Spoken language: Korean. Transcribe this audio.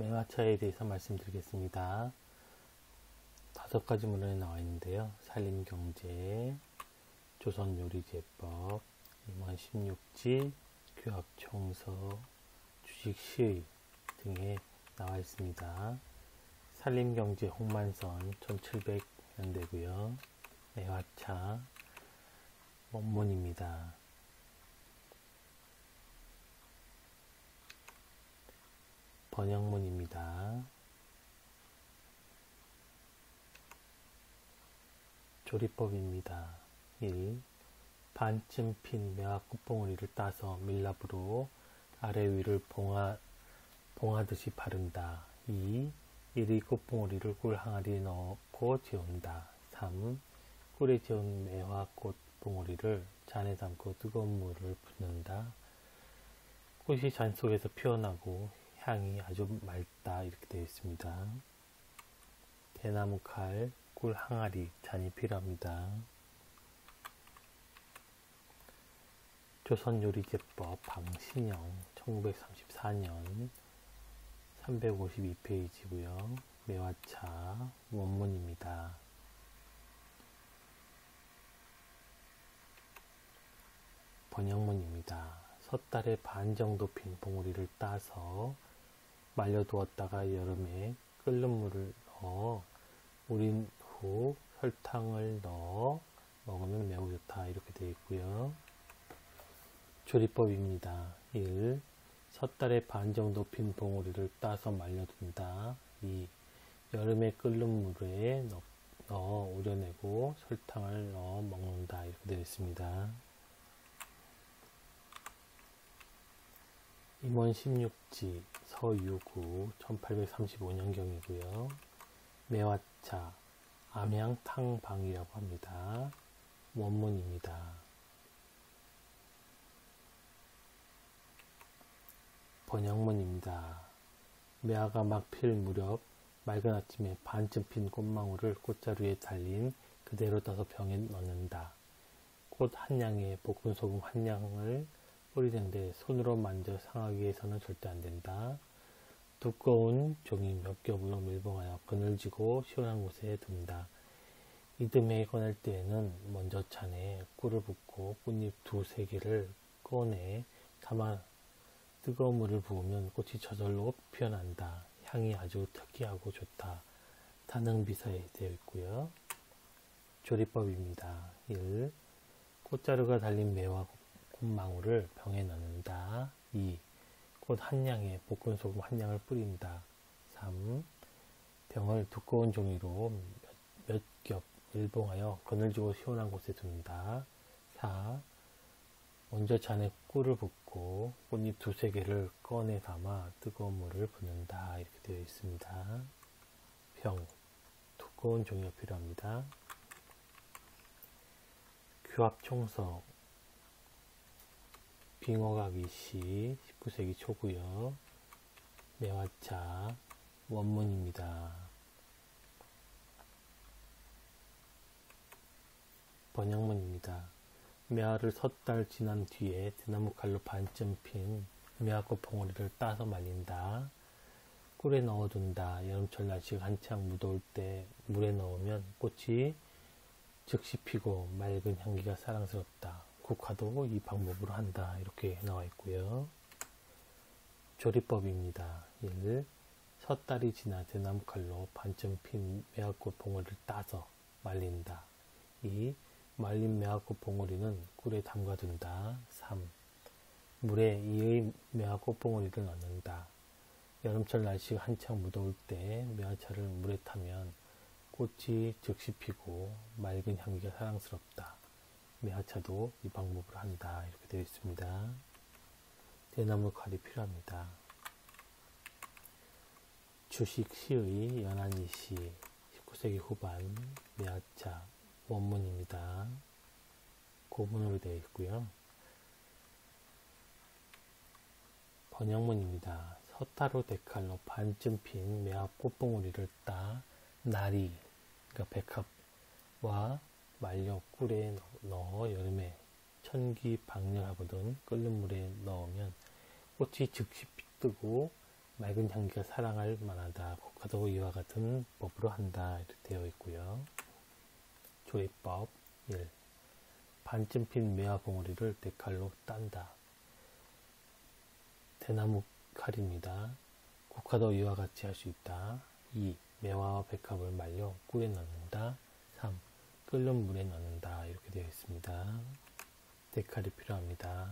매화차에 대해서 말씀드리겠습니다. 다섯 가지 문헌에 나와 있는데요. 산림경제, 조선요리제법, 임원 16지, 교합청서, 주식시의 등에 나와 있습니다. 산림경제 홍만선 1700년대고요. 매화차 원문입니다. 번역문입니다. 조리법입니다. 1. 반쯤 핀 매화 꽃봉오리를 따서 밀랍으로 아래 위를 봉하, 봉하듯이 바른다. 2. 이리 꽃봉오리를 꿀 항아리에 넣고 재운다. 3. 꿀에 재운 매화 꽃 봉오리를 잔에 담고 뜨거운 물을 붓는다. 꽃이 잔 속에서 피어나고 향이 아주 맑다 이렇게 되어 있습니다. 대나무 칼, 꿀 항아리, 잔이 필요합니다. 조선 요리 제법 방신영 1934년 352페이지고요. 매화차 원문입니다. 번역문입니다. 섣달에 반 정도 핀 봉우리를 따서 말려두었다가 여름에 끓는 물을 넣어 우린 후 설탕을 넣어 먹으면 매우 좋다 이렇게 되어 있고요. 조리법입니다. 1. 섣달에 반 정도 핀 봉우리를 따서 말려둔다. 2. 여름에 끓는 물에 넣어 우려내고 설탕을 넣어 먹는다. 이렇게 되어 있습니다. 임원 16지 서유구 1835년경이고요. 매화차 암향탕방이라고 합니다. 원문입니다. 번역문입니다. 매화가 막 필 무렵 맑은 아침에 반쯤 핀 꽃망울을 꽃자루에 달린 그대로 떠서 병에 넣는다. 꽃 한 양에 볶은 소금 한 양을 뿌리는데 손으로 만져 상하게 해서는 절대 안 된다. 두꺼운 종이 몇 겹으로 밀봉하여 그늘지고 시원한 곳에 둔다. 이듬해 꺼낼 때에는 먼저 잔에 꿀을 붓고 꽃잎 두세 개를 꺼내 담아 뜨거운 물을 부으면 꽃이 저절로 피어난다. 향이 아주 특이하고 좋다. 단능 비사에 되어 있고요. 조리법입니다. 1. 꽃자루가 달린 매와 꽃망울을 병에 넣는다. 2. 꽃 한 양에 볶은 소금 한 양을 뿌린다. 3. 병을 두꺼운 종이로 몇 겹 일봉하여 그늘지고 시원한 곳에 둔다. 4. 먼저 잔에 꿀을 붓고 꽃잎 두세 개를 꺼내 담아 뜨거운 물을 붓는다. 이렇게 되어 있습니다. 병, 두꺼운 종이가 필요합니다. 규합청석, 빙어가기시 19세기 초고요. 매화차 원문입니다. 번역문입니다. 매화를 섣달 지난 뒤에 대나무 칼로 반쯤 핀 매화꽃 봉오리를 따서 말린다. 꿀에 넣어둔다. 여름철 날씨가 한창 무더울 때 물에 넣으면 꽃이 즉시 피고 맑은 향기가 사랑스럽다. 국화도 이 방법으로 한다. 이렇게 나와 있고요. 조리법입니다. 1. 섣달이 지나 대나무 칼로 반쯤 핀 매화꽃 봉오리를 따서 말린다. 2. 말린 매화꽃 봉오리는 꿀에 담가둔다. 3. 물에 이의 매화꽃 봉오리를 넣는다. 여름철 날씨가 한창 무더울 때 매화차를 물에 타면 꽃이 즉시 피고 맑은 향기가 사랑스럽다. 매화차도 이 방법으로 한다. 이렇게 되어 있습니다. 대나무 칼이 필요합니다. 주식시의 연안이시 19세기 후반 매화차 원문입니다. 고문으로 되어 있고요. 번역문입니다. 서타로 데칼로 반쯤 핀 매화 꽃봉오리를 따 나리, 그러니까 백합과 말려 꿀에 넣어 여름에 천기 방열하거든 끓는 물에 넣으면 꽃이 즉시 뜨고 맑은 향기가 사랑할 만하다. 고카도 이와 같은 법으로 한다. 이렇게 되어 있고요. 조리법 1. 반쯤 핀 매화 봉우리를 대칼로 딴다. 대나무 칼입니다. 고카도 이와 같이 할 수 있다. 2. 매화와 백합을 말려 꿀에 넣는다. 3. 끓는 물에 넣는다. 이렇게 되어 있습니다. 데칼이 필요합니다.